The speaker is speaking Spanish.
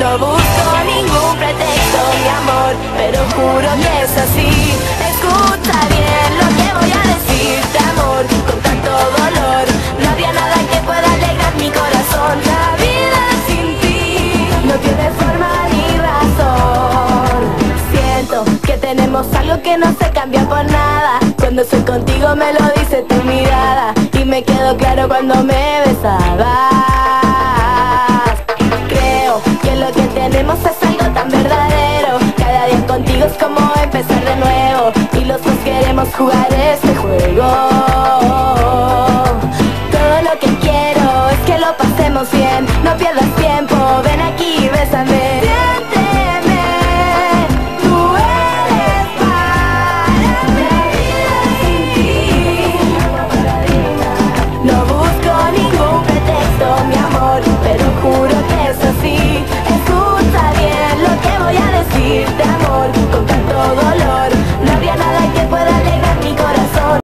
No busco ningún pretexto, mi amor, pero juro que es así. Escucha bien lo que voy a decirte, amor, con tanto dolor. No había nada que pueda alegrar mi corazón. La vida sin ti no tiene forma ni razón. Siento que tenemos algo que no se cambia por nada. Cuando soy contigo me lo dice tu mirada y me quedo claro cuando me besaba como empezar de nuevo Y los dos queremos jugar este juego. Todo lo que quiero es que lo pasemos bien.